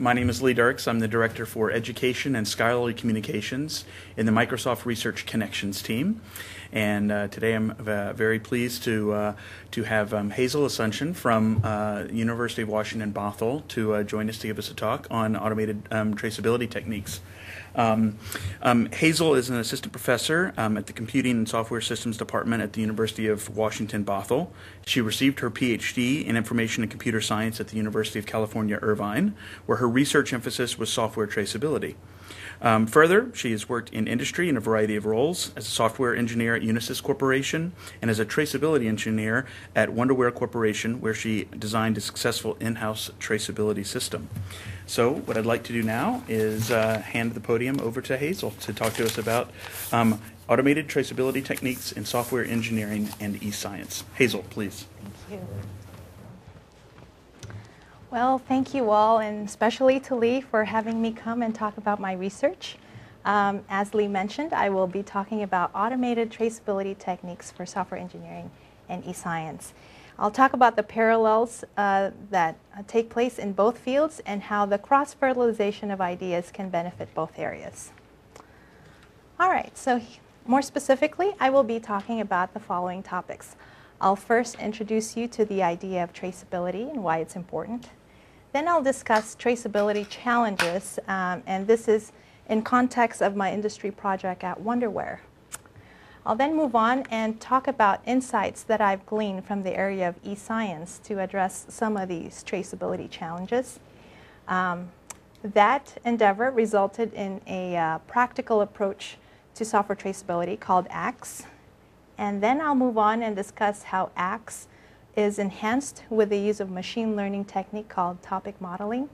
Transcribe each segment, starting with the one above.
My name is Lee Dirks. I'm the Director for Education and Scholarly Communications in the Microsoft Research Connections team. And uh, today I'm uh, very pleased to, uh, to have um, Hazel Asuncion from uh, University of Washington Bothell to uh, join us to give us a talk on automated um, traceability techniques. Um, um, Hazel is an assistant professor um, at the Computing and Software Systems Department at the University of Washington Bothell. She received her PhD in Information and Computer Science at the University of California, Irvine, where her research emphasis was software traceability. Um, further, she has worked in industry in a variety of roles as a software engineer at Unisys Corporation and as a traceability engineer at Wonderware Corporation, where she designed a successful in house traceability system. So, what I'd like to do now is uh, hand the podium over to Hazel to talk to us about um, automated traceability techniques in software engineering and e science. Hazel, please. Thank you. Well, thank you all, and especially to Lee for having me come and talk about my research. Um, as Lee mentioned, I will be talking about automated traceability techniques for software engineering and e-science. I'll talk about the parallels uh, that uh, take place in both fields and how the cross-fertilization of ideas can benefit both areas. All right, so more specifically, I will be talking about the following topics. I'll first introduce you to the idea of traceability and why it's important. Then I'll discuss traceability challenges, um, and this is in context of my industry project at Wonderware. I'll then move on and talk about insights that I've gleaned from the area of e-science to address some of these traceability challenges. Um, that endeavor resulted in a uh, practical approach to software traceability called ACTS. And then I'll move on and discuss how ACTS is enhanced with the use of machine learning technique called topic modeling.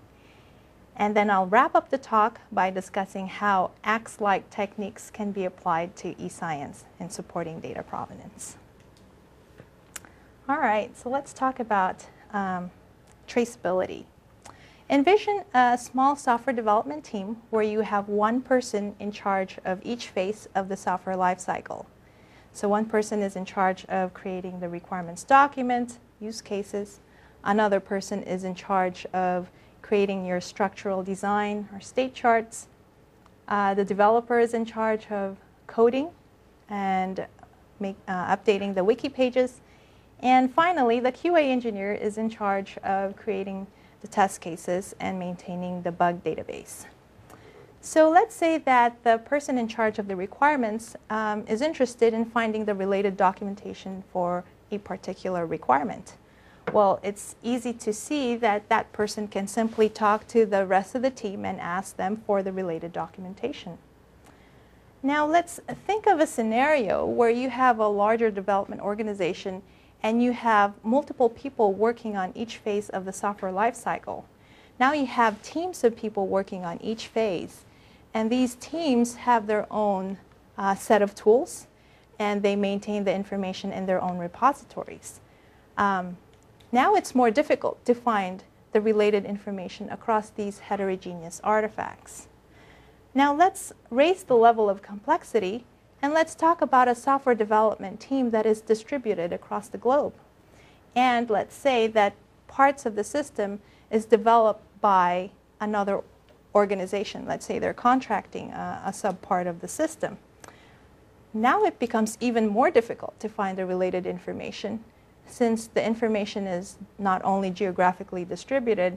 And then I'll wrap up the talk by discussing how ACTS-like techniques can be applied to e-science in supporting data provenance. All right, so let's talk about um, traceability. Envision a small software development team where you have one person in charge of each phase of the software lifecycle. So one person is in charge of creating the requirements document, use cases. Another person is in charge of creating your structural design or state charts. Uh, the developer is in charge of coding and make, uh, updating the wiki pages. And finally, the QA engineer is in charge of creating the test cases and maintaining the bug database. So let's say that the person in charge of the requirements um, is interested in finding the related documentation for a particular requirement. Well, it's easy to see that that person can simply talk to the rest of the team and ask them for the related documentation. Now let's think of a scenario where you have a larger development organization and you have multiple people working on each phase of the software lifecycle. Now you have teams of people working on each phase and these teams have their own uh, set of tools and they maintain the information in their own repositories. Um, now it's more difficult to find the related information across these heterogeneous artifacts. Now let's raise the level of complexity and let's talk about a software development team that is distributed across the globe. And let's say that parts of the system is developed by another organization. Let's say they're contracting a, a subpart of the system. Now it becomes even more difficult to find the related information since the information is not only geographically distributed,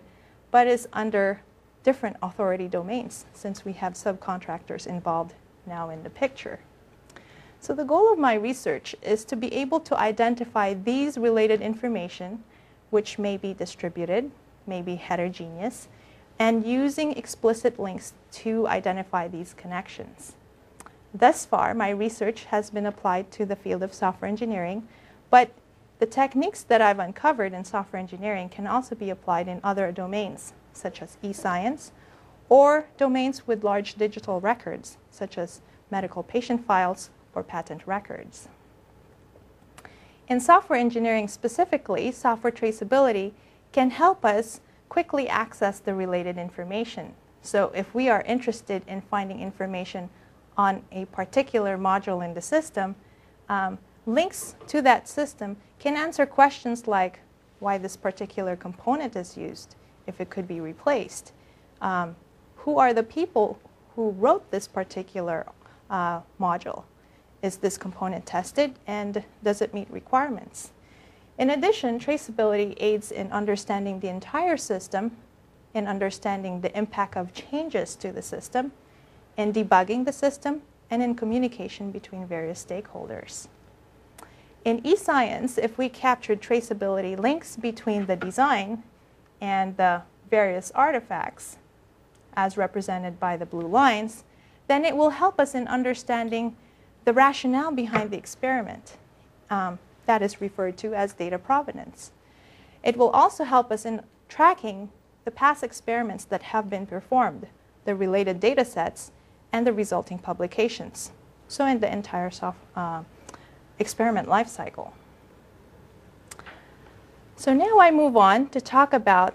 but is under different authority domains since we have subcontractors involved now in the picture. So the goal of my research is to be able to identify these related information, which may be distributed, may be heterogeneous, and using explicit links to identify these connections. Thus far, my research has been applied to the field of software engineering, but the techniques that I've uncovered in software engineering can also be applied in other domains, such as e-science, or domains with large digital records, such as medical patient files or patent records. In software engineering specifically, software traceability can help us quickly access the related information. So if we are interested in finding information on a particular module in the system, um, links to that system can answer questions like why this particular component is used, if it could be replaced, um, who are the people who wrote this particular uh, module, is this component tested and does it meet requirements? In addition, traceability aids in understanding the entire system, in understanding the impact of changes to the system, in debugging the system, and in communication between various stakeholders. In eScience, if we captured traceability links between the design and the various artifacts, as represented by the blue lines, then it will help us in understanding the rationale behind the experiment. Um, that is referred to as data provenance. It will also help us in tracking the past experiments that have been performed, the related data sets, and the resulting publications. So in the entire soft, uh, experiment life cycle. So now I move on to talk about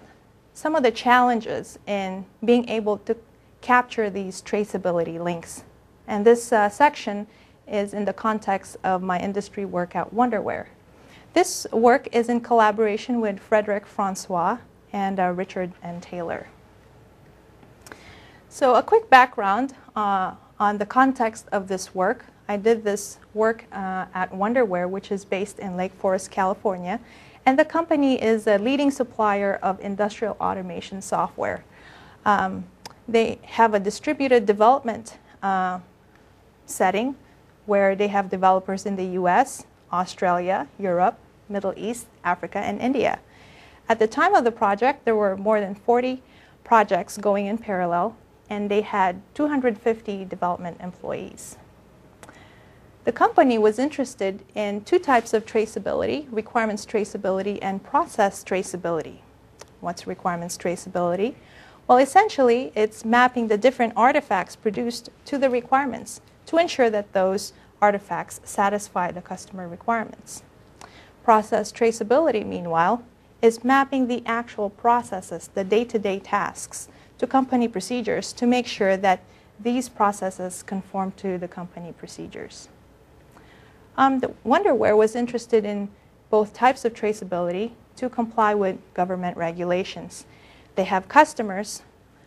some of the challenges in being able to capture these traceability links. And this uh, section is in the context of my industry work at Wonderware. This work is in collaboration with Frederic Francois and uh, Richard N. Taylor. So a quick background uh, on the context of this work. I did this work uh, at Wonderware, which is based in Lake Forest, California. And the company is a leading supplier of industrial automation software. Um, they have a distributed development uh, setting where they have developers in the US, Australia, Europe, Middle East, Africa, and India. At the time of the project, there were more than 40 projects going in parallel, and they had 250 development employees. The company was interested in two types of traceability, requirements traceability and process traceability. What's requirements traceability? Well, essentially, it's mapping the different artifacts produced to the requirements to ensure that those artifacts satisfy the customer requirements. Process traceability, meanwhile, is mapping the actual processes, the day-to-day tasks, to company procedures to make sure that these processes conform to the company procedures. Um, the Wonderware was interested in both types of traceability to comply with government regulations. They have customers,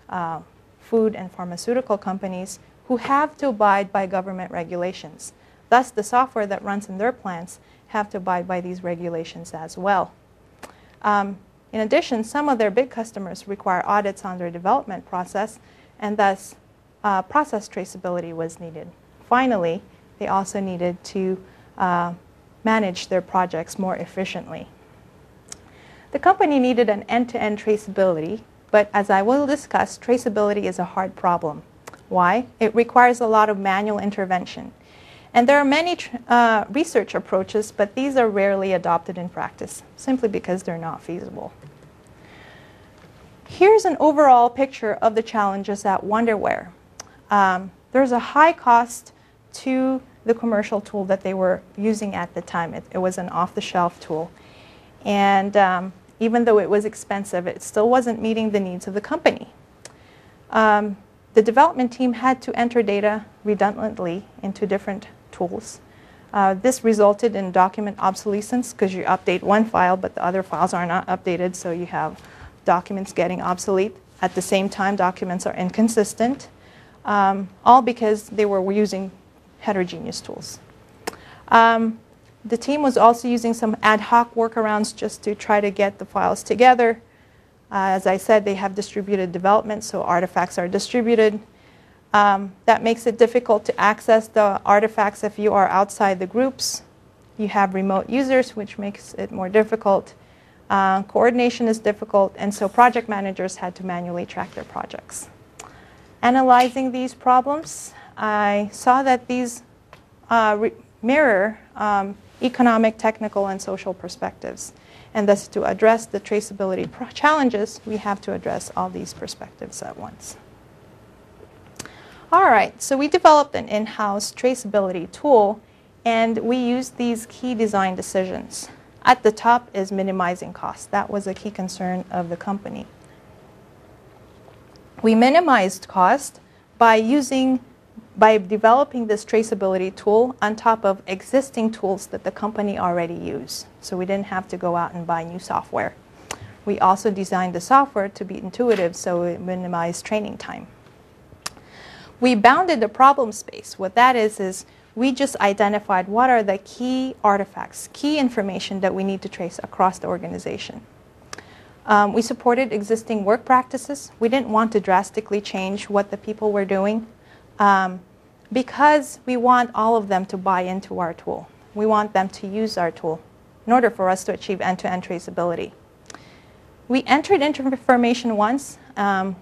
uh, food and pharmaceutical companies, who have to abide by government regulations. Thus, the software that runs in their plants have to abide by these regulations as well. Um, in addition, some of their big customers require audits on their development process, and thus uh, process traceability was needed. Finally, they also needed to uh, manage their projects more efficiently. The company needed an end-to-end traceability, but as I will discuss, traceability is a hard problem. Why? It requires a lot of manual intervention. And there are many uh, research approaches, but these are rarely adopted in practice, simply because they're not feasible. Here's an overall picture of the challenges at Wonderware. Um, there's a high cost to the commercial tool that they were using at the time. It, it was an off-the-shelf tool. And um, even though it was expensive, it still wasn't meeting the needs of the company. Um, the development team had to enter data redundantly into different tools. Uh, this resulted in document obsolescence because you update one file, but the other files are not updated, so you have documents getting obsolete. At the same time, documents are inconsistent, um, all because they were using heterogeneous tools. Um, the team was also using some ad hoc workarounds just to try to get the files together. Uh, as I said, they have distributed development, so artifacts are distributed. Um, that makes it difficult to access the artifacts if you are outside the groups. You have remote users, which makes it more difficult. Uh, coordination is difficult, and so project managers had to manually track their projects. Analyzing these problems, I saw that these uh, mirror um, economic, technical, and social perspectives. And thus, to address the traceability challenges, we have to address all these perspectives at once. All right, so we developed an in-house traceability tool, And we used these key design decisions. At the top is minimizing costs. That was a key concern of the company. We minimized cost by using by developing this traceability tool on top of existing tools that the company already use. So we didn't have to go out and buy new software. We also designed the software to be intuitive so it minimized training time. We bounded the problem space. What that is is we just identified what are the key artifacts, key information that we need to trace across the organization. Um, we supported existing work practices. We didn't want to drastically change what the people were doing um, because we want all of them to buy into our tool. We want them to use our tool in order for us to achieve end-to-end traceability. We entered information once um,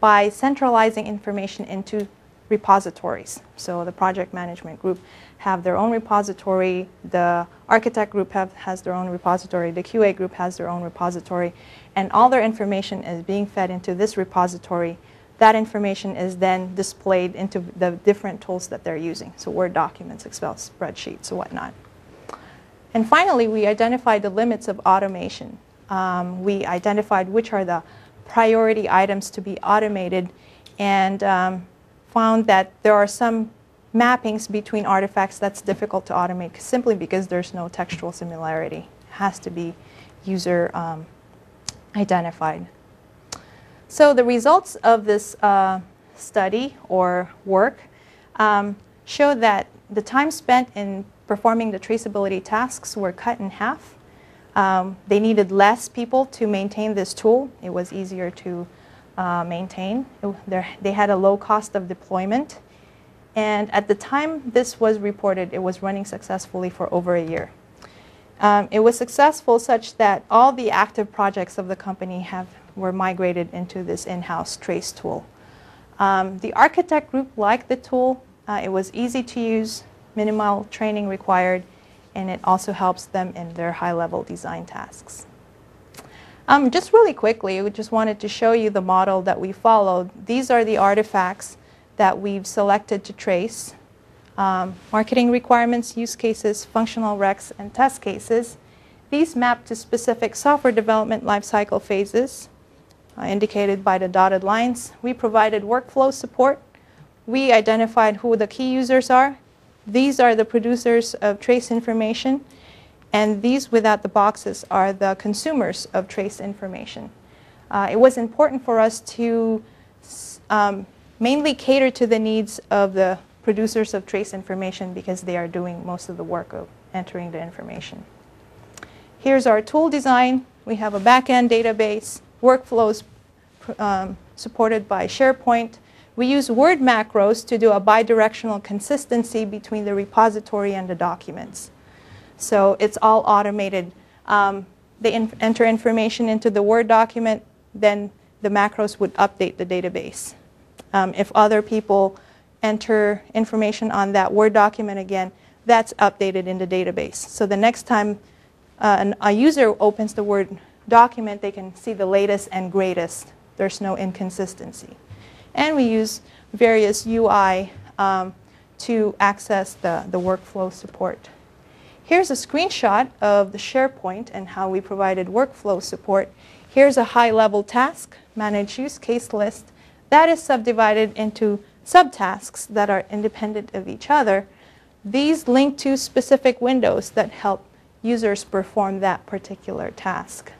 by centralizing information into repositories. So the project management group have their own repository, the architect group have, has their own repository, the QA group has their own repository, and all their information is being fed into this repository. That information is then displayed into the different tools that they're using, so Word documents, Excel spreadsheets, and whatnot. And finally, we identified the limits of automation. Um, we identified which are the priority items to be automated and um, found that there are some mappings between artifacts that's difficult to automate simply because there's no textual similarity. It has to be user um, identified. So the results of this uh, study or work um, show that the time spent in performing the traceability tasks were cut in half. Um, they needed less people to maintain this tool. It was easier to uh, maintain. they had a low cost of deployment. And at the time this was reported, it was running successfully for over a year. Um, it was successful such that all the active projects of the company have, were migrated into this in-house trace tool. Um, the architect group liked the tool. Uh, it was easy to use, minimal training required, and it also helps them in their high-level design tasks. Um, just really quickly, we just wanted to show you the model that we followed. These are the artifacts that we've selected to trace. Um, marketing requirements, use cases, functional recs, and test cases. These map to specific software development lifecycle phases indicated by the dotted lines. We provided workflow support. We identified who the key users are. These are the producers of trace information and these without the boxes are the consumers of trace information. Uh, it was important for us to um, mainly cater to the needs of the producers of trace information because they are doing most of the work of entering the information. Here's our tool design. We have a backend database, workflows um, supported by SharePoint. We use Word macros to do a bidirectional consistency between the repository and the documents. So it's all automated. Um, they in enter information into the Word document, then the macros would update the database. Um, if other people enter information on that Word document again, that's updated in the database. So the next time uh, an, a user opens the Word document, they can see the latest and greatest. There's no inconsistency. And we use various UI um, to access the, the workflow support. Here's a screenshot of the SharePoint and how we provided workflow support. Here's a high-level task, manage use case list. That is subdivided into subtasks that are independent of each other. These link to specific windows that help users perform that particular task.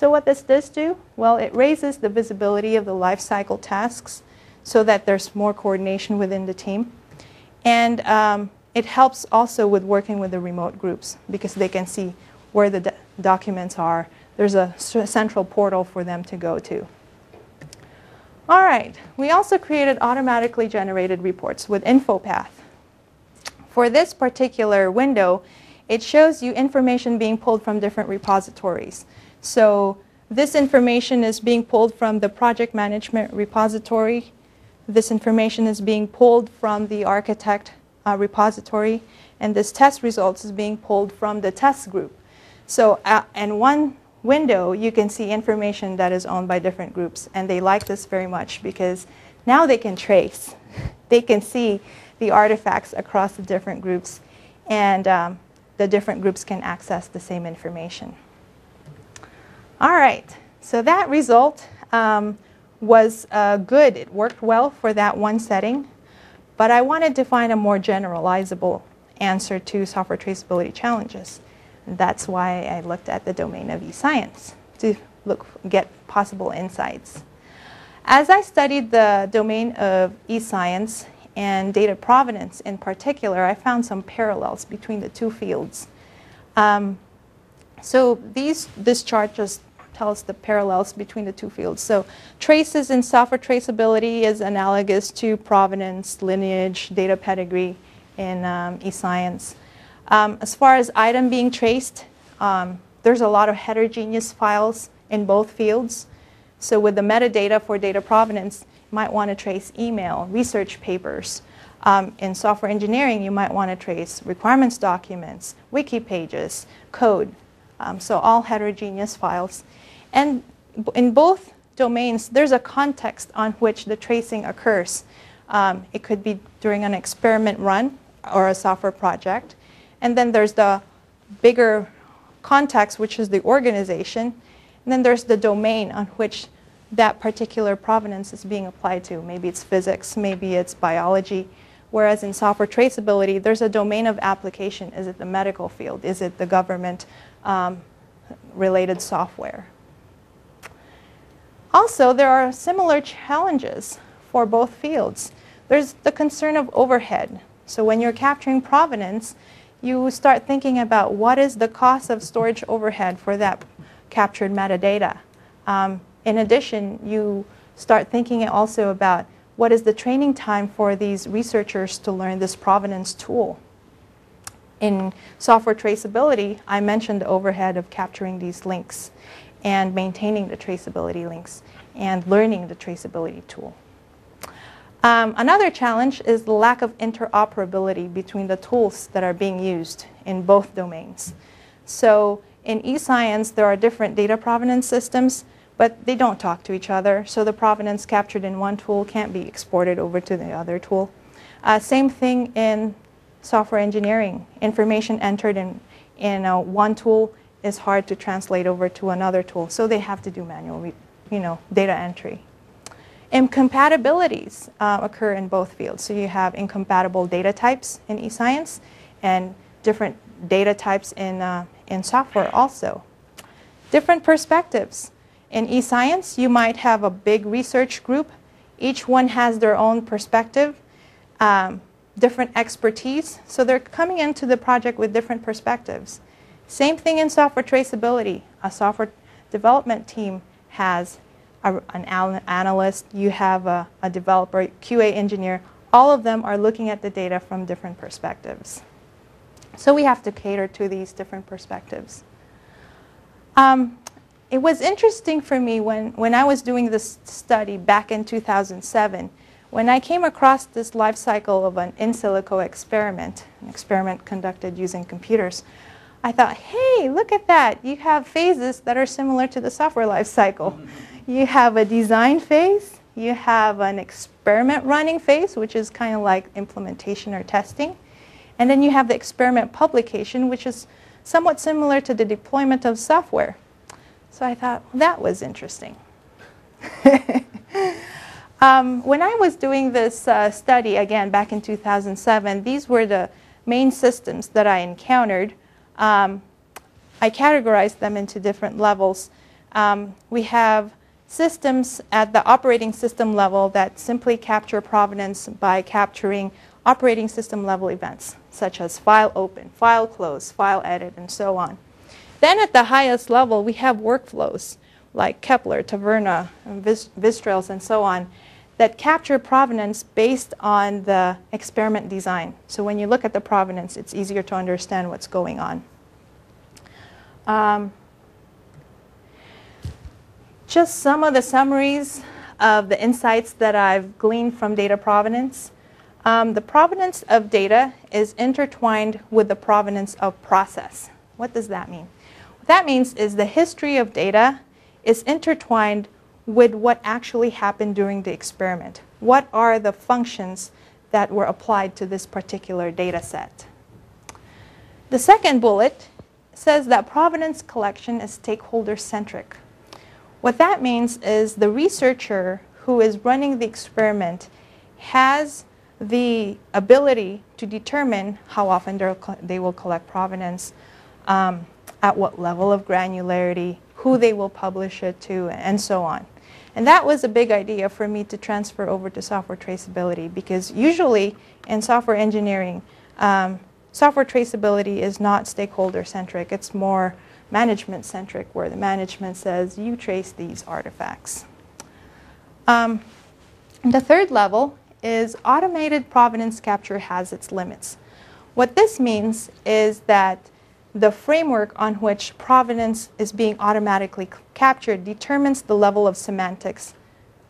So what does this do? Well, it raises the visibility of the lifecycle tasks so that there's more coordination within the team. And um, it helps also with working with the remote groups because they can see where the do documents are. There's a central portal for them to go to. All right, we also created automatically generated reports with InfoPath. For this particular window, it shows you information being pulled from different repositories. So this information is being pulled from the project management repository. This information is being pulled from the architect uh, repository, and this test results is being pulled from the test group. So uh, in one window, you can see information that is owned by different groups, and they like this very much because now they can trace. they can see the artifacts across the different groups. and um, the different groups can access the same information. All right, so that result um, was uh, good. It worked well for that one setting, but I wanted to find a more generalizable answer to software traceability challenges. That's why I looked at the domain of e-science to look, get possible insights. As I studied the domain of e-science and data provenance in particular, I found some parallels between the two fields. Um, so these, this chart just tells the parallels between the two fields. So traces in software traceability is analogous to provenance, lineage, data pedigree in um, e-science. Um, as far as item being traced, um, there's a lot of heterogeneous files in both fields. So with the metadata for data provenance, you might want to trace email, research papers. Um, in software engineering, you might want to trace requirements documents, wiki pages, code. Um, so all heterogeneous files. And in both domains, there's a context on which the tracing occurs. Um, it could be during an experiment run or a software project. And then there's the bigger context, which is the organization. And then there's the domain on which that particular provenance is being applied to. Maybe it's physics, maybe it's biology. Whereas in software traceability, there's a domain of application. Is it the medical field? Is it the government um, related software? Also, there are similar challenges for both fields. There's the concern of overhead. So when you're capturing provenance, you start thinking about what is the cost of storage overhead for that captured metadata. Um, in addition, you start thinking also about what is the training time for these researchers to learn this provenance tool. In software traceability, I mentioned the overhead of capturing these links and maintaining the traceability links and learning the traceability tool. Um, another challenge is the lack of interoperability between the tools that are being used in both domains. So in eScience, there are different data provenance systems, but they don't talk to each other. So the provenance captured in one tool can't be exported over to the other tool. Uh, same thing in software engineering. Information entered in, in uh, one tool is hard to translate over to another tool. So they have to do manual you know, data entry. Incompatibilities uh, occur in both fields. So you have incompatible data types in eScience and different data types in, uh, in software also. Different perspectives. In eScience, you might have a big research group. Each one has their own perspective, um, different expertise. So they're coming into the project with different perspectives. Same thing in software traceability. A software development team has a, an analyst, you have a, a developer, QA engineer. All of them are looking at the data from different perspectives. So we have to cater to these different perspectives. Um, it was interesting for me when, when I was doing this study back in 2007, when I came across this life cycle of an in silico experiment, an experiment conducted using computers, I thought, hey, look at that. You have phases that are similar to the software life cycle. You have a design phase, you have an experiment running phase, which is kind of like implementation or testing, and then you have the experiment publication, which is somewhat similar to the deployment of software. So I thought, well, that was interesting. um, when I was doing this uh, study, again, back in 2007, these were the main systems that I encountered um, I categorize them into different levels. Um, we have systems at the operating system level that simply capture provenance by capturing operating system level events, such as file open, file close, file edit, and so on. Then at the highest level, we have workflows like Kepler, Taverna, and Vistrails, and so on, that capture provenance based on the experiment design. So when you look at the provenance, it's easier to understand what's going on. Um, just some of the summaries of the insights that I've gleaned from data provenance. Um, the provenance of data is intertwined with the provenance of process. What does that mean? What that means is the history of data is intertwined with what actually happened during the experiment. What are the functions that were applied to this particular data set? The second bullet says that provenance collection is stakeholder centric. What that means is the researcher who is running the experiment has the ability to determine how often they will collect provenance, um, at what level of granularity, who they will publish it to, and so on. And that was a big idea for me to transfer over to software traceability because usually in software engineering, um, software traceability is not stakeholder centric. It's more management centric where the management says you trace these artifacts. Um, the third level is automated provenance capture has its limits. What this means is that the framework on which provenance is being automatically captured determines the level of semantics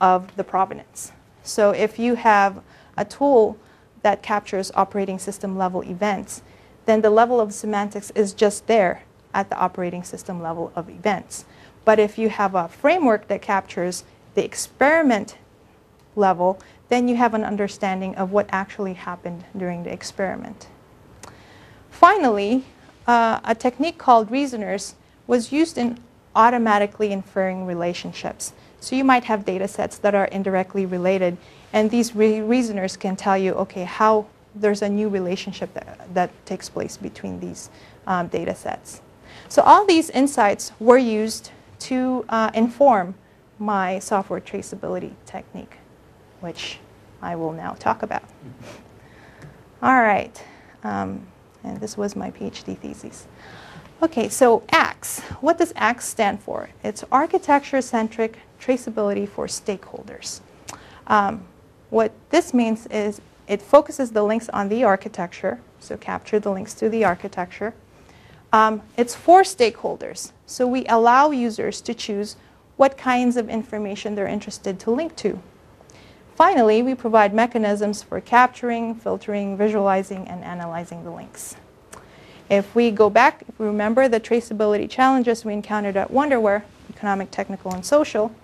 of the provenance. So if you have a tool that captures operating system level events, then the level of semantics is just there at the operating system level of events. But if you have a framework that captures the experiment level, then you have an understanding of what actually happened during the experiment. Finally, uh, a technique called reasoners was used in automatically inferring relationships. So you might have data sets that are indirectly related, and these re reasoners can tell you, okay, how there's a new relationship that, that takes place between these um, data sets. So all these insights were used to uh, inform my software traceability technique, which I will now talk about. All right. Um, and this was my PhD thesis. Okay, so ACTS. What does ACTS stand for? It's Architecture-Centric Traceability for Stakeholders. Um, what this means is it focuses the links on the architecture, so capture the links to the architecture. Um, it's for stakeholders, so we allow users to choose what kinds of information they're interested to link to. Finally, we provide mechanisms for capturing, filtering, visualizing, and analyzing the links. If we go back, if we remember the traceability challenges we encountered at Wonderware, economic, technical, and social,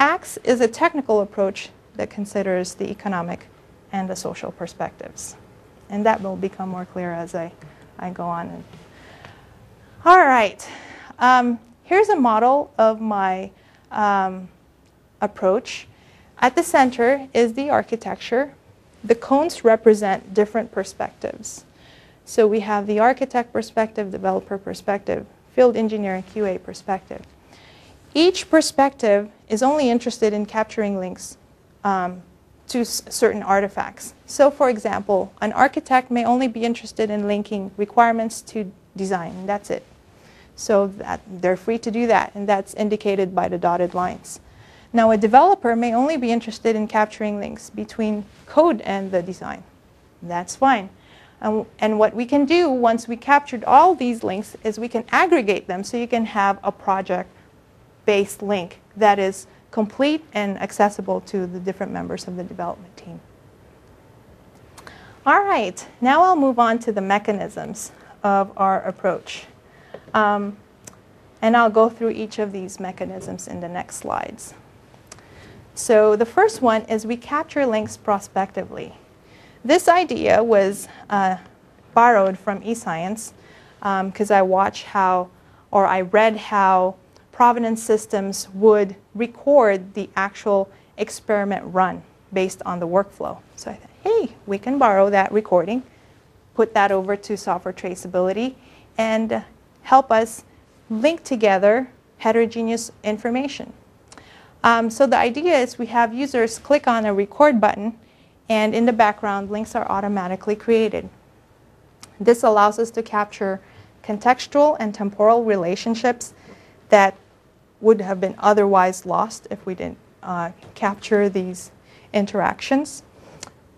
ACTS is a technical approach that considers the economic and the social perspectives. And that will become more clear as I, I go on. All right. Um, here's a model of my um, approach. At the center is the architecture. The cones represent different perspectives. So we have the architect perspective, developer perspective, field engineer and QA perspective. Each perspective is only interested in capturing links um, to certain artifacts. So for example, an architect may only be interested in linking requirements to design, that's it. So that they're free to do that, and that's indicated by the dotted lines. Now a developer may only be interested in capturing links between code and the design. That's fine. And, and, what we can do once we captured all these links is we can aggregate them so you can have a project-based link that is complete and accessible to the different members of the development team. All right, now I'll move on to the mechanisms of our approach. Um, and I'll go through each of these mechanisms in the next slides. So the first one is we capture links prospectively. This idea was uh, borrowed from eScience because um, I watched how, or I read how provenance systems would record the actual experiment run based on the workflow. So I thought, hey, we can borrow that recording, put that over to software traceability, and help us link together heterogeneous information. Um, so the idea is we have users click on a record button and in the background links are automatically created. This allows us to capture contextual and temporal relationships that would have been otherwise lost if we didn't uh, capture these interactions.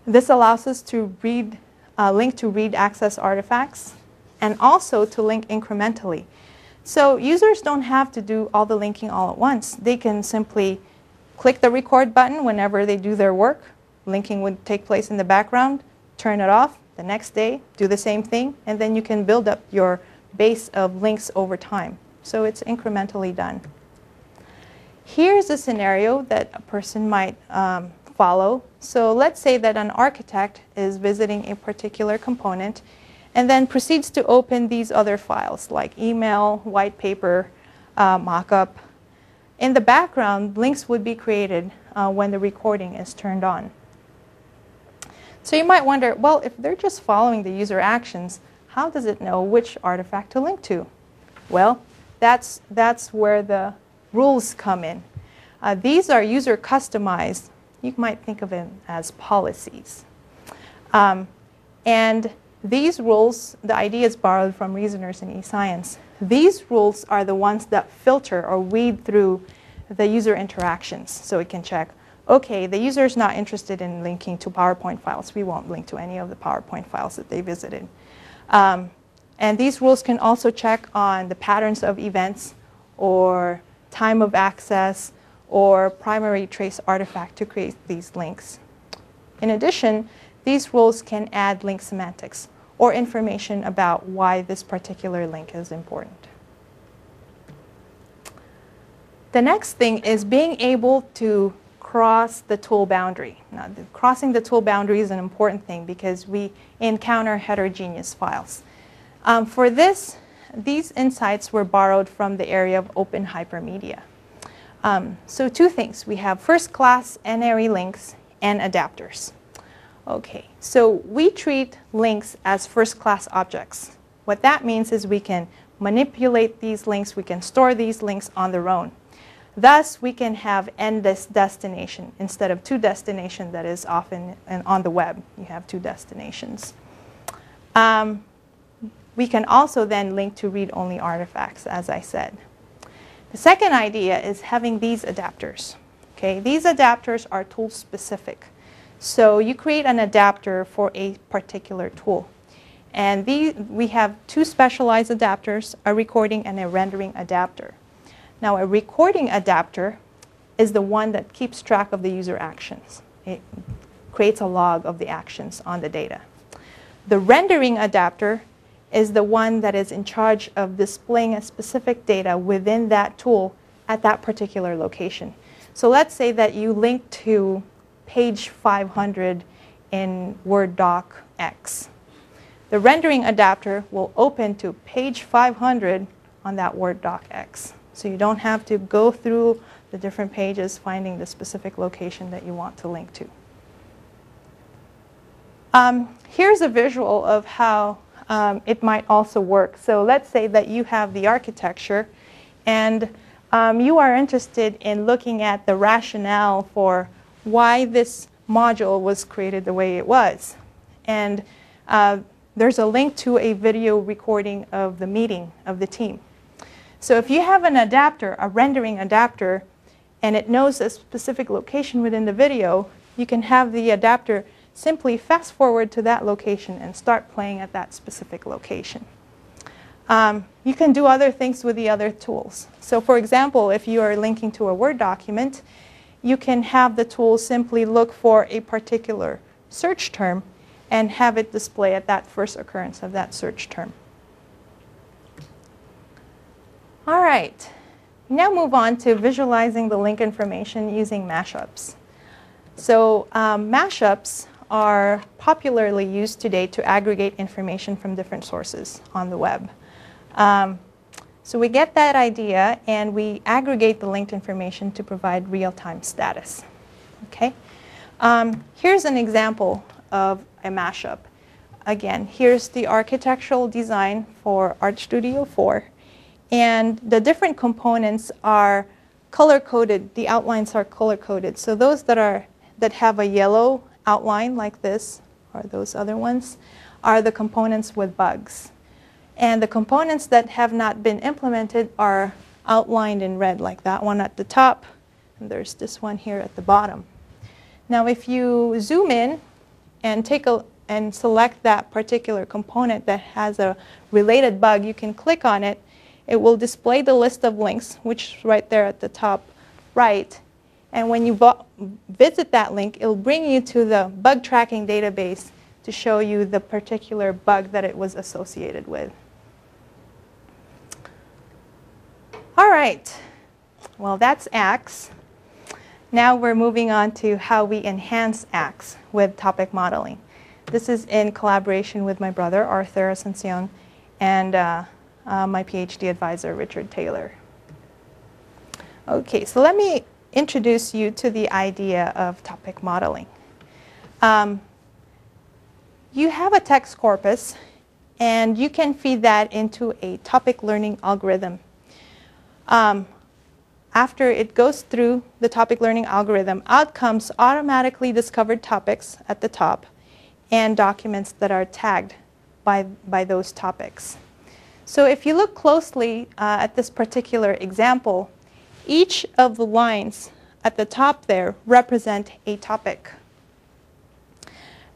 This allows us to read, uh, link to read access artifacts and also to link incrementally. So users don't have to do all the linking all at once. They can simply click the record button whenever they do their work. Linking would take place in the background, turn it off, the next day do the same thing, and then you can build up your base of links over time. So it's incrementally done. Here's a scenario that a person might um, follow. So let's say that an architect is visiting a particular component and then proceeds to open these other files like email, white paper, uh, mockup. In the background, links would be created uh, when the recording is turned on. So you might wonder, well, if they're just following the user actions, how does it know which artifact to link to? Well, that's, that's where the rules come in. Uh, these are user customized. You might think of them as policies. Um, and these rules, the idea is borrowed from reasoners in eScience. These rules are the ones that filter or weed through the user interactions so it can check, okay, the user is not interested in linking to PowerPoint files. We won't link to any of the PowerPoint files that they visited. Um, and these rules can also check on the patterns of events or time of access or primary trace artifact to create these links. In addition, these rules can add link semantics or information about why this particular link is important. The next thing is being able to cross the tool boundary. Now, the, crossing the tool boundary is an important thing because we encounter heterogeneous files. Um, for this, these insights were borrowed from the area of open hypermedia. Um, so two things. We have first-class n-ary links and adapters. Okay, so we treat links as first-class objects. What that means is we can manipulate these links, we can store these links on their own. Thus, we can have endless destination instead of two destination that is often on the web. You have two destinations. Um, we can also then link to read-only artifacts, as I said. The second idea is having these adapters. Okay, these adapters are tool specific. So you create an adapter for a particular tool. And we have two specialized adapters, a recording and a rendering adapter. Now a recording adapter is the one that keeps track of the user actions. It creates a log of the actions on the data. The rendering adapter is the one that is in charge of displaying a specific data within that tool at that particular location. So let's say that you link to page 500 in Word doc X. The rendering adapter will open to page 500 on that Word doc X. So you don't have to go through the different pages finding the specific location that you want to link to. Um, here's a visual of how um, it might also work. So let's say that you have the architecture and um, you are interested in looking at the rationale for why this module was created the way it was. And uh, there's a link to a video recording of the meeting of the team. So if you have an adapter, a rendering adapter, and it knows a specific location within the video, you can have the adapter simply fast forward to that location and start playing at that specific location. Um, you can do other things with the other tools. So for example, if you are linking to a Word document, you can have the tool simply look for a particular search term and have it display at that first occurrence of that search term. All right, now move on to visualizing the link information using mashups. So um, mashups are popularly used today to aggregate information from different sources on the web. Um, so we get that idea and we aggregate the linked information to provide real-time status. Okay? Um, here's an example of a mashup. Again, here's the architectural design for ArchStudio 4. And the different components are color-coded. The outlines are color-coded. So those that, are, that have a yellow outline like this, or those other ones, are the components with bugs. And the components that have not been implemented are outlined in red, like that one at the top, and there's this one here at the bottom. Now if you zoom in and take a and select that particular component that has a related bug, you can click on it. It will display the list of links, which is right there at the top right, and when you visit that link, it'll bring you to the bug tracking database to show you the particular bug that it was associated with. All right, well that's ACTS. Now we're moving on to how we enhance ACTS with topic modeling. this is in collaboration with my brother, Arthur Asuncion, and uh, uh, my PhD advisor, Richard Taylor. Okay, so let me introduce you to the idea of topic modeling. Um, you have a text corpus, and you can feed that into a topic learning algorithm. Um, after it goes through the topic learning algorithm, out comes automatically discovered topics at the top and documents that are tagged by, by those topics. So if you look closely uh, at this particular example, each of the lines at the top there represent a topic.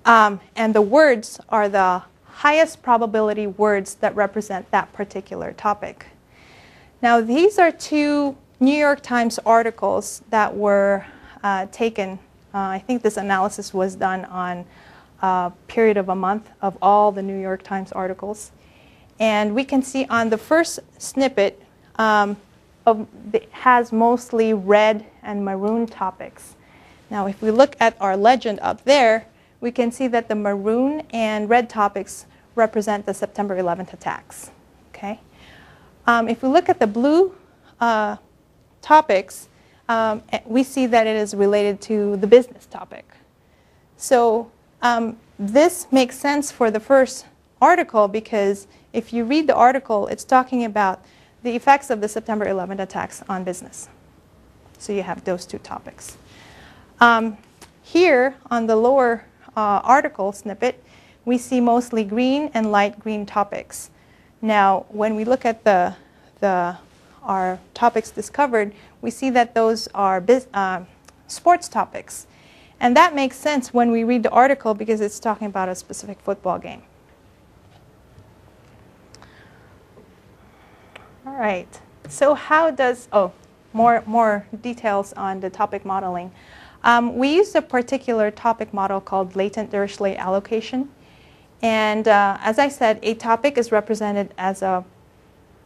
Um, and the words are the highest probability words that represent that particular topic. Now, these are two New York Times articles that were uh, taken. Uh, I think this analysis was done on a period of a month of all the New York Times articles. And we can see on the first snippet, um, of, it has mostly red and maroon topics. Now, if we look at our legend up there, we can see that the maroon and red topics represent the September 11th attacks. Okay? Um, if we look at the blue uh, topics, um, eh, we see that it is related to the business topic. So um, this makes sense for the first article because if you read the article, it's talking about the effects of the September 11 attacks on business. So you have those two topics. Um, here on the lower uh, article snippet, we see mostly green and light green topics. Now, when we look at the, the, our topics discovered, we see that those are uh, sports topics. And that makes sense when we read the article because it's talking about a specific football game. All right. So how does, oh, more, more details on the topic modeling. Um, we use a particular topic model called latent Dirichlet allocation. And uh, as I said, a topic is represented as a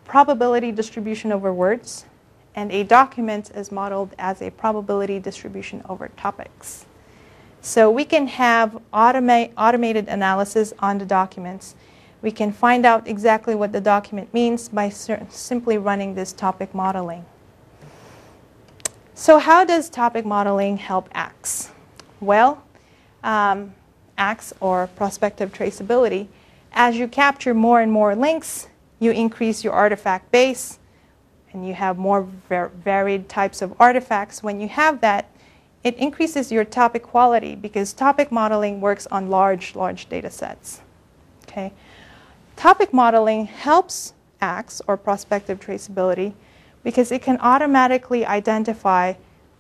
probability distribution over words, and a document is modeled as a probability distribution over topics. So we can have automate, automated analysis on the documents we can find out exactly what the document means by simply running this topic modeling. So how does topic modeling help ACTS? Well, um, ACTS, or prospective traceability, as you capture more and more links, you increase your artifact base, and you have more var varied types of artifacts. When you have that, it increases your topic quality because topic modeling works on large, large data sets. Okay? Topic modeling helps ACTS, or prospective traceability, because it can automatically identify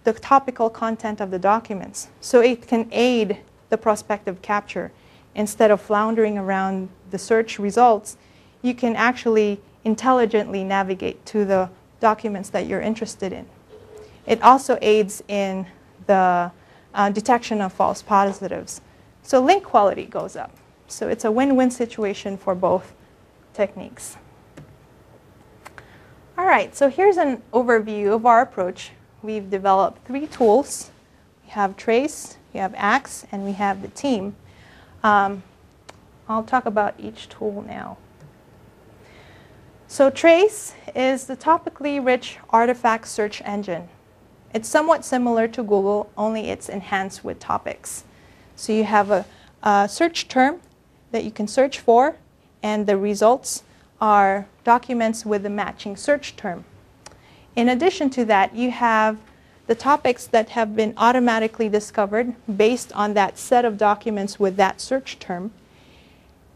the topical content of the documents. So it can aid the prospective capture. Instead of floundering around the search results, you can actually intelligently navigate to the documents that you're interested in. It also aids in the uh, detection of false positives. So link quality goes up. So it's a win-win situation for both techniques. All right, so here's an overview of our approach. We've developed three tools. We have Trace, we have ACTS and we have the team. Um, I'll talk about each tool now. So Trace is the topically rich artifact search engine. It's somewhat similar to Google, only it's enhanced with topics. So you have a, a search term that you can search for, and the results are documents with the matching search term. In addition to that, you have the topics that have been automatically discovered based on that set of documents with that search term.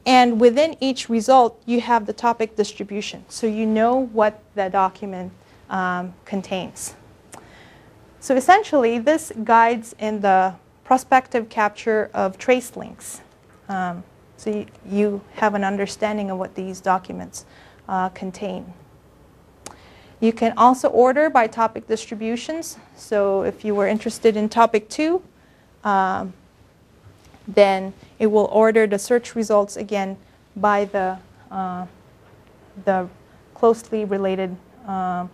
And within each result, you have the topic distribution. So you know what the document um, contains. So essentially, this guides in the prospective capture of trace links. Um, so you, have an understanding of what these documents uh, contain. You can also order by topic distributions. So if you were interested in topic two, um, then it will order the search results again by the, uh, the closely related uh,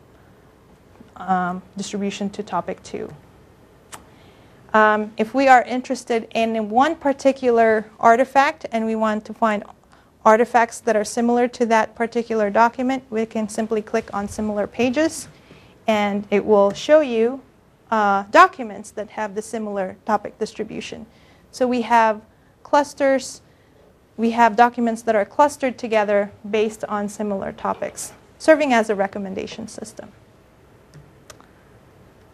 um, distribution to topic two. Um, if we are interested in one particular artifact and we want to find artifacts that are similar to that particular document, we can simply click on similar pages and it will show you uh, documents that have the similar topic distribution. So we have clusters, we have documents that are clustered together based on similar topics, serving as a recommendation system.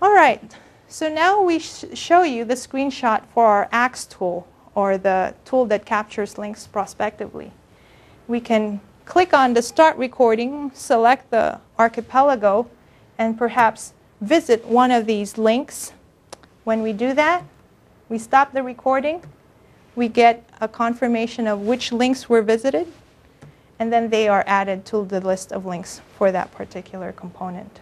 All right, so now we sh show you the screenshot for our ACTS tool, or the tool that captures links prospectively. We can click on the start recording, select the archipelago, and perhaps visit one of these links. When we do that, we stop the recording, we get a confirmation of which links were visited, and then they are added to the list of links for that particular component.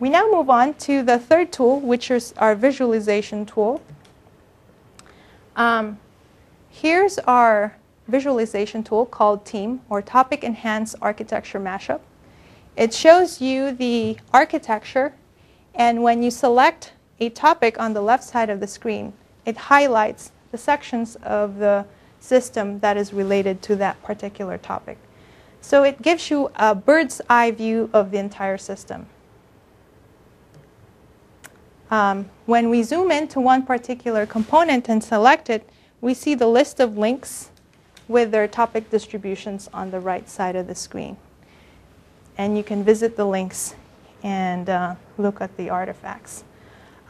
We now move on to the third tool, which is our visualization tool. Um, here's our visualization tool called TEAM, or Topic Enhanced Architecture Mashup. It shows you the architecture, and when you select a topic on the left side of the screen, it highlights the sections of the system that is related to that particular topic. So it gives you a bird's eye view of the entire system. Um, when we zoom into one particular component and select it, we see the list of links with their topic distributions on the right side of the screen and you can visit the links and uh, look at the artifacts.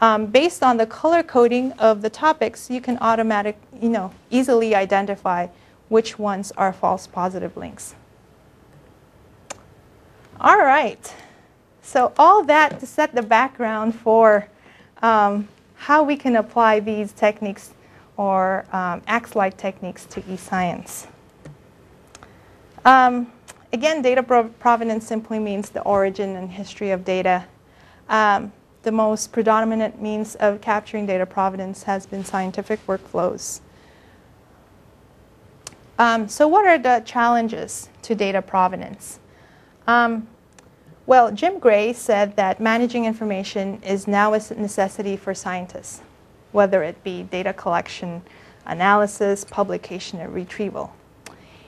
Um, based on the color coding of the topics, you can automatic, you know, easily identify which ones are false positive links. All right. So all that to set the background for um, how we can apply these techniques or um, ACTS-like techniques to eScience. Um, again, data provenance simply means the origin and history of data. Um, the most predominant means of capturing data provenance has been scientific workflows. Um, so what are the challenges to data provenance? Um, well, Jim Gray said that managing information is now a necessity for scientists, whether it be data collection, analysis, publication, or retrieval.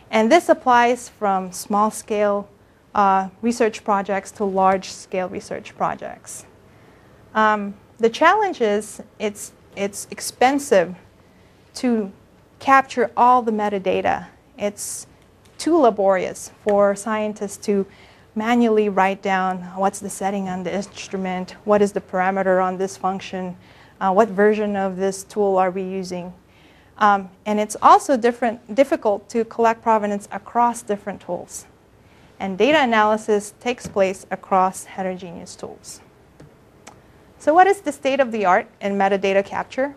And this applies from small scale uh, research projects to large scale research projects. Um, the challenge is it's, it's expensive to capture all the metadata. It's too laborious for scientists to manually write down what's the setting on the instrument, what is the parameter on this function, uh, what version of this tool are we using. Um, and it's also different, difficult to collect provenance across different tools. And data analysis takes place across heterogeneous tools. So what is the state of the art in metadata capture?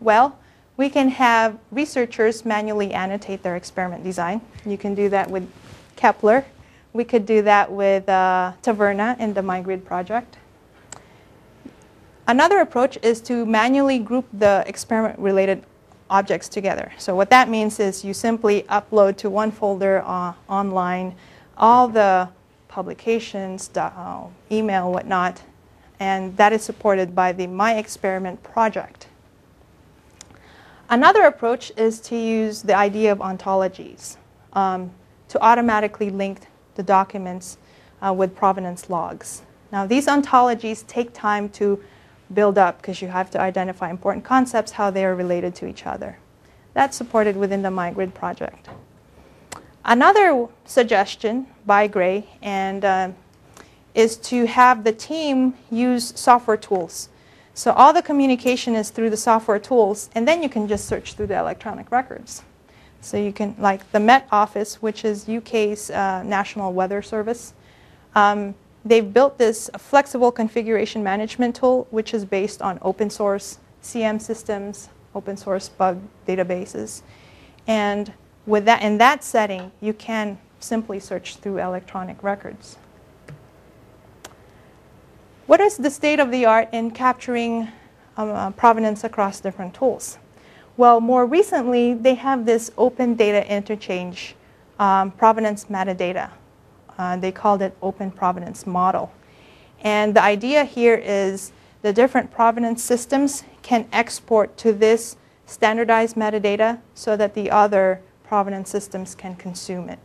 Well, we can have researchers manually annotate their experiment design. You can do that with Kepler. We could do that with uh, Taverna in the MyGrid project. Another approach is to manually group the experiment-related objects together. So what that means is you simply upload to one folder uh, online all the publications, uh, email, whatnot, and that is supported by the myExperiment project. Another approach is to use the idea of ontologies um, to automatically link the documents uh, with provenance logs. Now these ontologies take time to build up because you have to identify important concepts, how they are related to each other. That's supported within the MyGrid project. Another suggestion by Gray and uh, is to have the team use software tools. So all the communication is through the software tools, and then you can just search through the electronic records. So you can, like the Met Office, which is UK's uh, National Weather Service, um, they've built this flexible configuration management tool, which is based on open source CM systems, open source bug databases. And with that, in that setting, you can simply search through electronic records. What is the state of the art in capturing um, uh, provenance across different tools? Well, more recently, they have this open data interchange um, provenance metadata uh, they called it open provenance model. And the idea here is the different provenance systems can export to this standardized metadata so that the other provenance systems can consume it.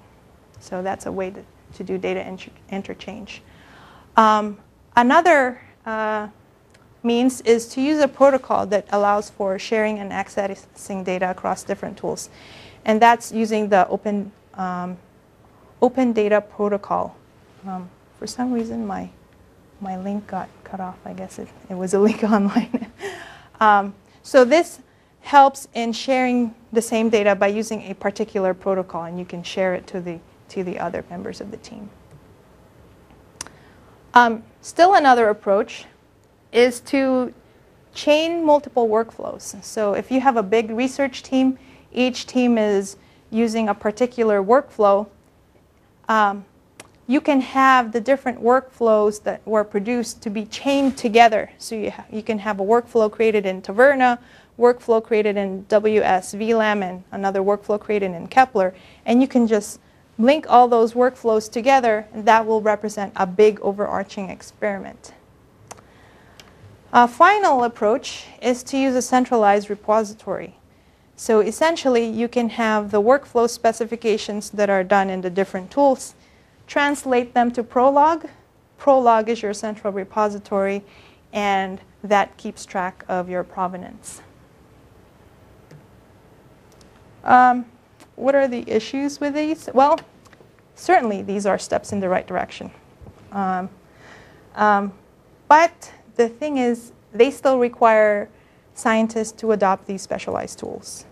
So that's a way to, to do data inter interchange. Um, another uh, means is to use a protocol that allows for sharing and accessing data across different tools. And that's using the Open, um, open Data Protocol. Um, for some reason, my, my link got cut off. I guess it, it was a link online. um, so this helps in sharing the same data by using a particular protocol, and you can share it to the, to the other members of the team. Um, still another approach is to chain multiple workflows. So if you have a big research team, each team is using a particular workflow, um, you can have the different workflows that were produced to be chained together. So you, you can have a workflow created in Taverna, workflow created in WS VLAM, and another workflow created in Kepler, and you can just link all those workflows together, and that will represent a big overarching experiment. A final approach is to use a centralized repository. So essentially, you can have the workflow specifications that are done in the different tools, translate them to Prolog. Prolog is your central repository, and that keeps track of your provenance. Um, what are the issues with these? Well, certainly these are steps in the right direction. Um, um, but the thing is, they still require scientists to adopt these specialized tools.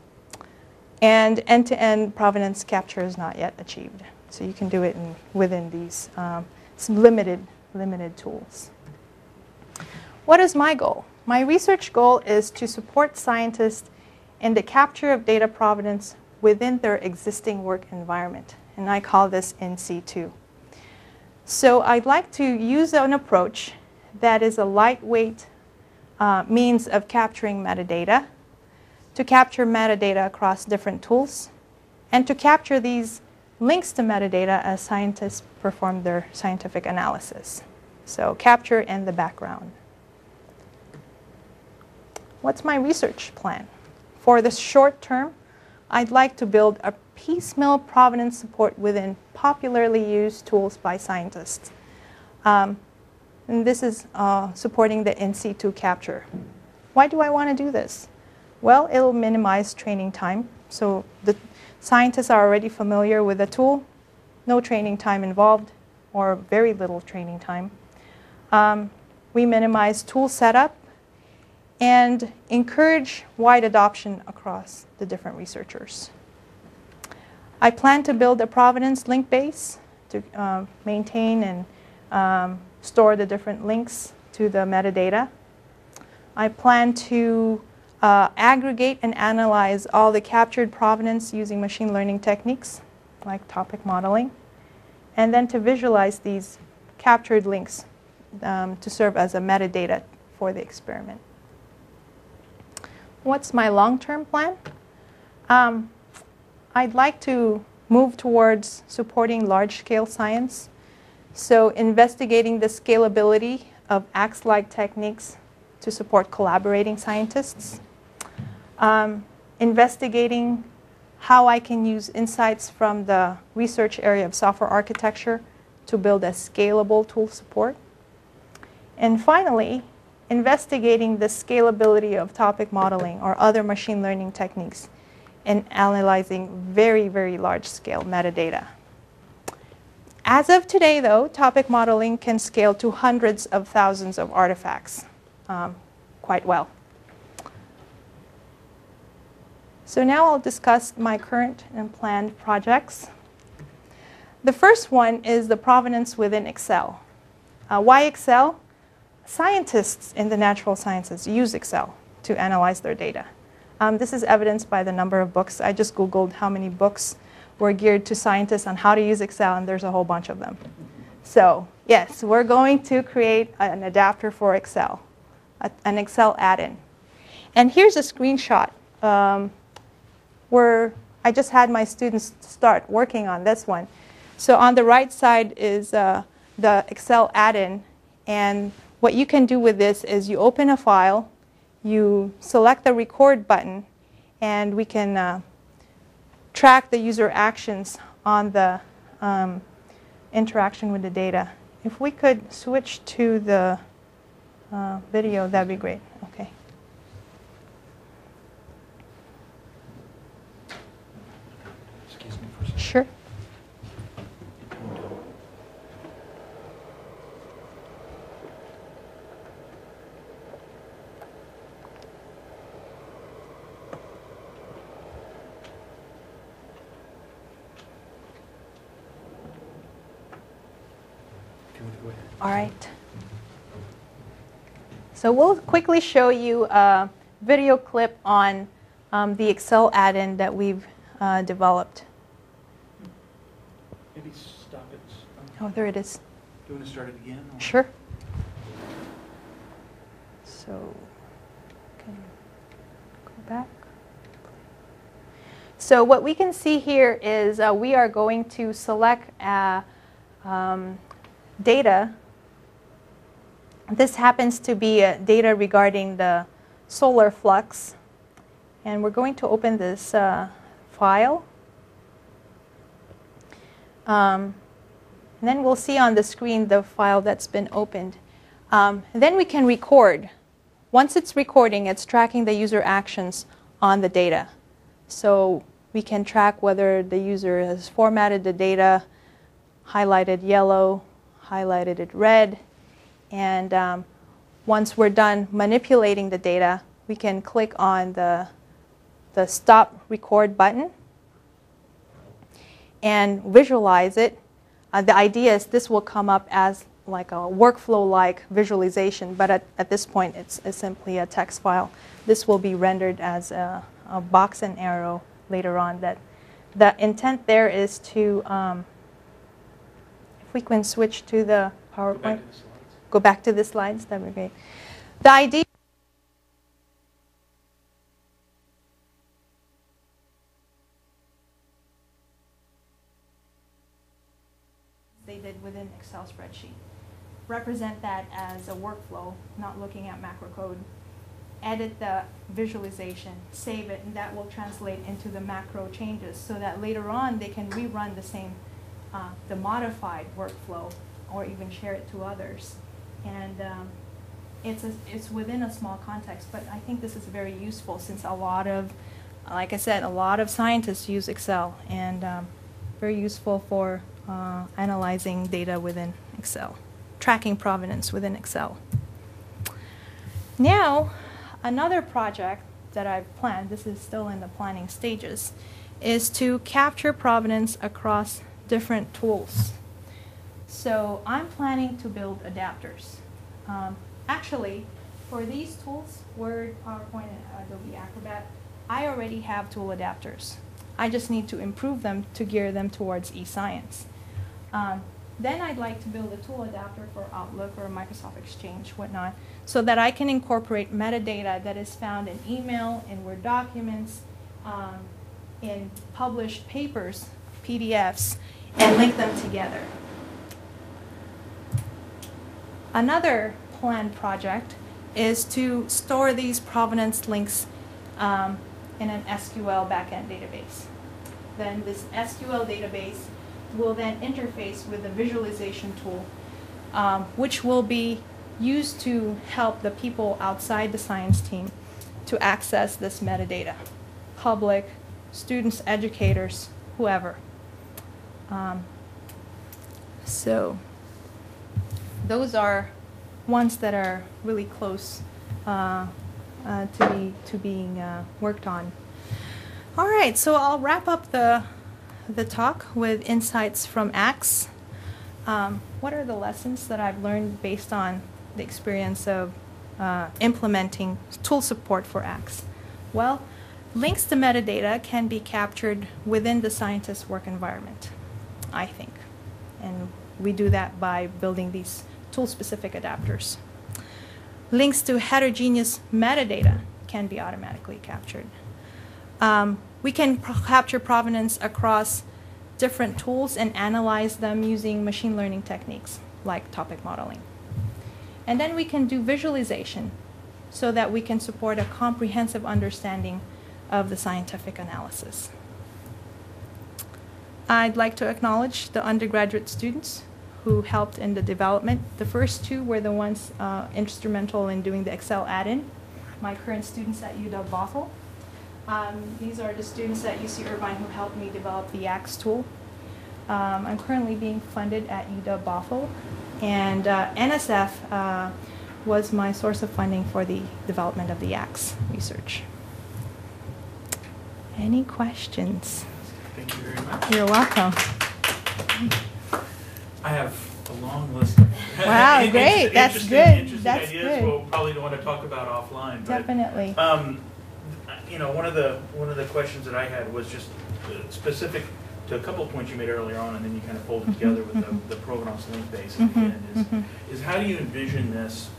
And end-to-end provenance capture is not yet achieved. So you can do it in, within these um, limited, limited tools. What is my goal? My research goal is to support scientists in the capture of data provenance within their existing work environment. And I call this in situ. So I'd like to use an approach that is a lightweight uh, means of capturing metadata, to capture metadata across different tools, and to capture these links to metadata as scientists perform their scientific analysis. So capture in the background. What's my research plan? For the short term, I'd like to build a piecemeal provenance support within popularly used tools by scientists. Um, and this is uh, supporting the in situ capture. Why do I want to do this? Well, it'll minimize training time. So the scientists are already familiar with the tool, no training time involved, or very little training time. Um, we minimize tool setup and encourage wide adoption across the different researchers. I plan to build a provenance link base to uh, maintain and um, store the different links to the metadata. I plan to uh, aggregate and analyze all the captured provenance using machine learning techniques like topic modeling, and then to visualize these captured links um, to serve as a metadata for the experiment. What's my long-term plan? Um, I'd like to move towards supporting large-scale science so investigating the scalability of ACTS-like techniques to support collaborating scientists. Um, investigating how I can use insights from the research area of software architecture to build a scalable tool support. And finally, investigating the scalability of topic modeling or other machine learning techniques and analyzing very, very large scale metadata. As of today, though, topic modeling can scale to hundreds of thousands of artifacts um, quite well. So now I'll discuss my current and planned projects. The first one is the provenance within Excel. Uh, why Excel? Scientists in the natural sciences use Excel to analyze their data. Um, this is evidenced by the number of books. I just Googled how many books were geared to scientists on how to use Excel, and there's a whole bunch of them. So yes, we're going to create an adapter for Excel, an Excel add-in. And here's a screenshot um, where I just had my students start working on this one. So on the right side is uh, the Excel add-in, and what you can do with this is you open a file, you select the record button, and we can uh, track the user actions on the um, interaction with the data. If we could switch to the uh, video, that'd be great. Okay. Excuse me for a second. Sure. If you want to go ahead. All right. So we'll quickly show you a video clip on um, the Excel add-in that we've uh, developed. Maybe stop it. Oh, there it is. Do you want to start it again? or- Sure. So, can go back. So what we can see here is uh, we are going to select uh, um, data. This happens to be uh, data regarding the solar flux. And we're going to open this uh, file. Um, and then we'll see on the screen the file that's been opened. Um, then we can record. Once it's recording, it's tracking the user actions on the data. So we can track whether the user has formatted the data, highlighted yellow, highlighted it red, and um, once we're done manipulating the data, we can click on the, the stop record button and visualize it. Uh, the idea is this will come up as like a workflow-like visualization, but at, at this point it's, it's simply a text file. This will be rendered as a, a box and arrow later on. That the intent there is to, um, if we can switch to the PowerPoint, go back to the slides, that would. The idea they did within Excel spreadsheet. Represent that as a workflow, not looking at macro code. Edit the visualization, save it, and that will translate into the macro changes so that later on they can rerun the same, uh, the modified workflow or even share it to others. And um, it's, a, it's within a small context, but I think this is very useful since a lot of, like I said, a lot of scientists use Excel and um, very useful for uh, analyzing data within Excel, tracking provenance within Excel. Now, another project that I've planned, this is still in the planning stages, is to capture provenance across different tools. So I'm planning to build adapters. Um, actually, for these tools, Word, PowerPoint, and Adobe Acrobat, I already have tool adapters. I just need to improve them to gear them towards eScience. Um, then I'd like to build a tool adapter for Outlook or Microsoft Exchange, whatnot, so that I can incorporate metadata that is found in email, in Word documents, um, in published papers, PDFs, and link them together. Another planned project is to store these provenance links um, in an SQL backend database. Then this SQL database will then interface with a visualization tool, um, which will be used to help the people outside the science team to access this metadata, public, students, educators, whoever. Um, so those are ones that are really close uh, uh, to be to being uh, worked on. All right, so I'll wrap up the the talk with insights from ACTS. Um, what are the lessons that I've learned based on the experience of uh, implementing tool support for ACTS? Well, links to metadata can be captured within the scientist's work environment, I think. And we do that by building these tool-specific adapters. Links to heterogeneous metadata can be automatically captured. Um, we can capture provenance across different tools and analyze them using machine learning techniques like topic modeling. And then we can do visualization so that we can support a comprehensive understanding of the scientific analysis. I'd like to acknowledge the undergraduate students who helped in the development. The first two were the ones uh, instrumental in doing the Excel add-in, my current students at UW Bothell. Um, these are the students at UC Irvine who helped me develop the ACTS tool. Um, I'm currently being funded at UW Bothell, and uh, NSF uh, was my source of funding for the development of the ACTS research. Any questions? Thank you very much. You're welcome. I have a long list of Wow, great. That's interesting- good. interesting That's ideas good. We'll probably want to talk about offline. but, Definitely. Um, you know, one of the one of the questions that I had was just uh, specific to a couple of points you made earlier on, and then you kind of pulled it Mhm, together with the, the provenance link base Mhm, at the end. Is, is how do you envision this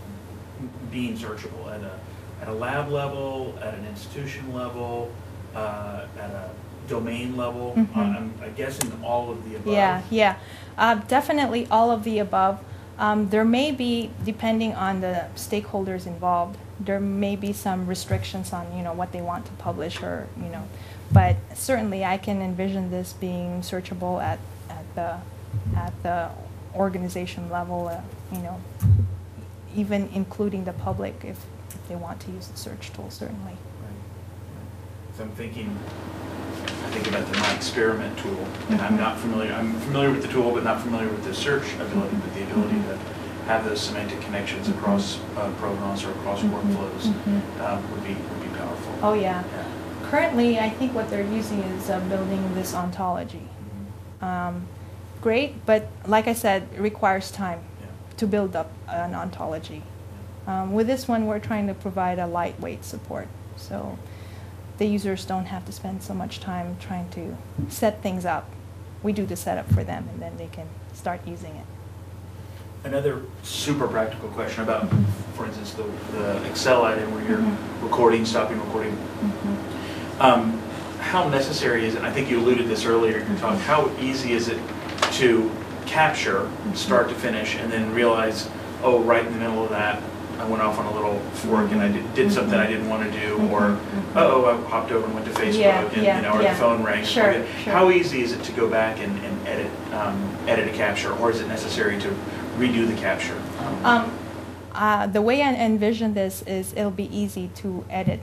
being searchable at a at a lab level, at an institution level, uh, at a domain level? Mhm. I'm, I'm guessing all of the above. Yeah, yeah. Uh, definitely all of the above. Um, there may be, depending on the stakeholders involved, there may be some restrictions on, you know, what they want to publish or, you know, but certainly I can envision this being searchable at, at the, at the organization level, uh, you know, even including the public if, if they want to use the search tool, certainly. So I'm thinking, I think about the myExperiment tool, and I'm Mhm. not familiar, I'm familiar with the tool, but not familiar with the search ability, but the ability to have those semantic connections Mhm. across uh, programs or across workflows um, would be, would be powerful. Oh, yeah. Currently, I think what they're using is uh, building this ontology. Um, great, but like I said, it requires time to build up an ontology. Um, with this one, we're trying to provide a lightweight support, so the users don't have to spend so much time trying to set things up. We do the setup for them, and then they can start using it. Another super practical question about, Mhm. for instance, the, the Excel item where you're Mhm. recording, stopping recording. Um, how necessary is it? I think you alluded this earlier in your talk. Mhm. How easy is it to capture, start to finish, and then realize, oh, right in the middle of that, I went off on a little fork and I did, did something I didn't want to do, or Mhm. oh, I hopped over and went to Facebook, Yeah, and yeah, you know, or yeah. the phone rang. Sure, Okay. sure. How easy is it to go back and, and edit, um, edit a capture, or is it necessary to redo the capture? Um, uh, the way I envision this is it'll be easy to edit.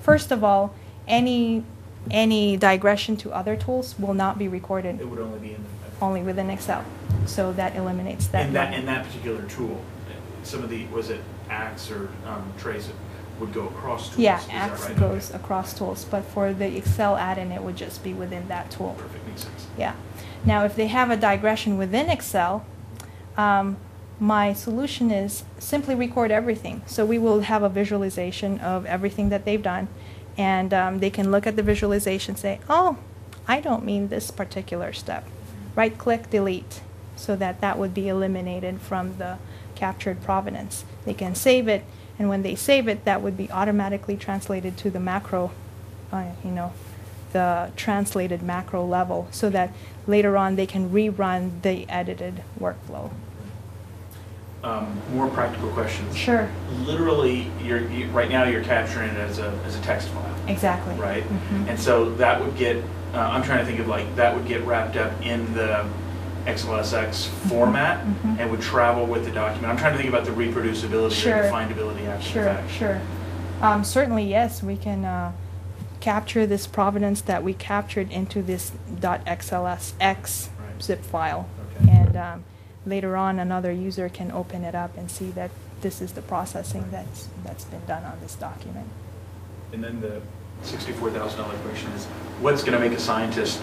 First of all, any any digression to other tools will not be recorded It would only be in the. only within Excel, so that eliminates that. In that, in that particular tool, some of the, was it ACTS or um, Trace it would go across tools? yeah, is that ACTS right? goes Okay. across tools, but for the Excel add-in, it would just be within that tool. Perfect, makes sense. Yeah. Now, if they have a digression within Excel, um, my solution is simply record everything. So we will have a visualization of everything that they've done, and um, they can look at the visualization, say, "Oh, I don't mean this particular step." Right-click, delete, so that that would be eliminated from the captured provenance. They can save it, and when they save it, that would be automatically translated to the macro, uh, you know, the translated macro level so that later on they can rerun the edited workflow. Um, More practical questions. Sure. Literally, you're, you, right now, you're capturing it as a, as a text file, Exactly. right? Mhm. And so that would get, uh, I'm trying to think of like, that would get wrapped up in the XLSX format mhm. and would travel with the document. I'm trying to think about the reproducibility Sure. findability after the Sure, fact. sure. Um, certainly, yes, we can uh, capture this provenance that we captured into this .xlsx Right. zip file. Okay. And um, later on, another user can open it up and see that this is the processing that's, that's been done on this document. And then the sixty-four thousand dollar question is, what's gonna make a scientist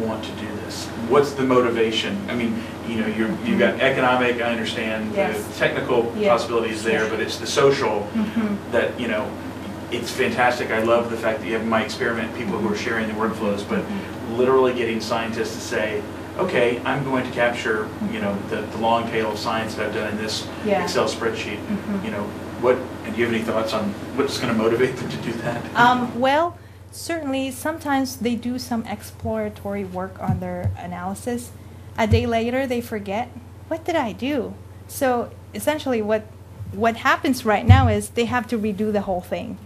want to do this? What's the motivation? I mean, you know, you're, you've got economic, I understand, the technical Yeah. possibilities there, but it's the social Mhm. that, you know, it's fantastic. I love the fact that you have myExperiment, people who are sharing the workflows, but Mhm. literally getting scientists to say, okay, I'm going to capture, you know, the, the long tail of science that I've done in this Yeah. Excel spreadsheet. Mhm. You know, what, and do you have any thoughts on what's gonna motivate them to do that? Um, well, certainly, sometimes they do some exploratory work on their analysis. A day later, they forget, what did I do? So essentially, what what happens right now is they have to redo the whole thing.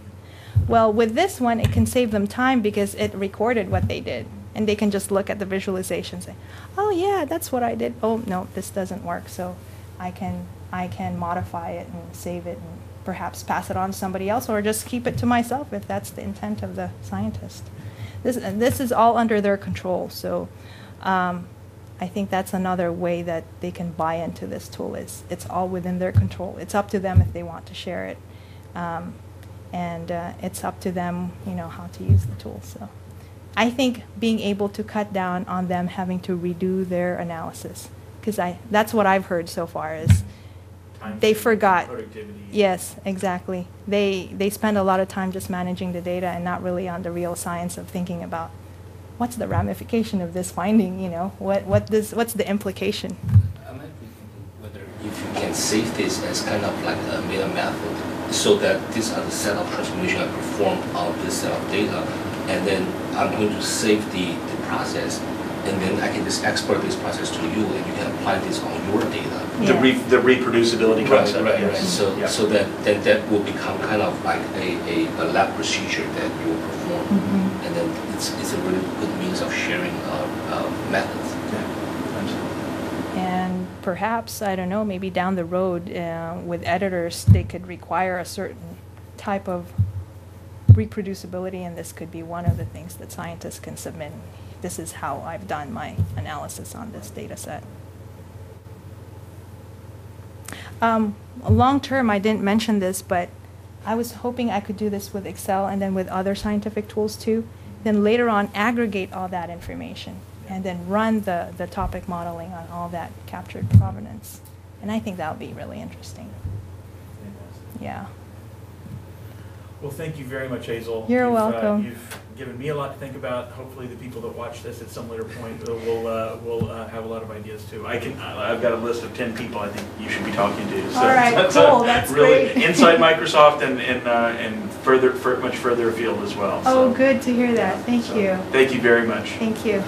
Well, with this one, it can save them time because it recorded what they did. And they can just look at the visualization and say, oh, yeah, that's what I did. Oh, no, this doesn't work. So I can, I can modify it and save it and perhaps pass it on to somebody else or just keep it to myself if that's the intent of the scientist. This, this is all under their control. So um, I think that's another way that they can buy into this tool is it's all within their control. It's up to them if they want to share it. Um, and uh, it's up to them, you know, how to use the tool. So I think being able to cut down on them having to redo their analysis, because I that's what I've heard so far is Time they forgot. Productivity. Yes, exactly. They they spend a lot of time just managing the data and not really on the real science of thinking about what's the ramification of this finding. You know, what what this what's the implication. I might be thinking whether if you can save this as kind of like a meta method, so that these are the set of transformation I perform on this set of data, and then I'm going to save the, the process, and then I can just export this process to you, and you can apply this on your data. The, Yeah. re, the reproducibility Right, concept. right, right. yes. So, Yeah. so that then that will become kind of like a, a, a lab procedure that you will perform, Mhm. and then it's, it's a really good means of sharing uh, uh, methods. Yeah, absolutely. And perhaps, I don't know, maybe down the road uh, with editors, they could require a certain type of reproducibility, and this could be one of the things that scientists can submit. This is how I've done my analysis on this data set. Um, long term, I didn't mention this, but I was hoping I could do this with Excel and then with other scientific tools too. Then later on, aggregate all that information and then run the, the topic modeling on all that captured provenance. And I think that would be really interesting. Yeah. Well, thank you very much, Hazel. You're You've, uh, welcome. You've given me a lot to think about. Hopefully, the people that watch this at some later point will, will, uh, will uh, have a lot of ideas too. I can, I- I've got a list of 10 people I think you should be talking to. So All right, that's, uh, cool, that's really great. Inside Microsoft and, and, uh, and further, fur- much further afield as well. Oh, good to hear that. Thank So, you. Thank you very much. Thank you.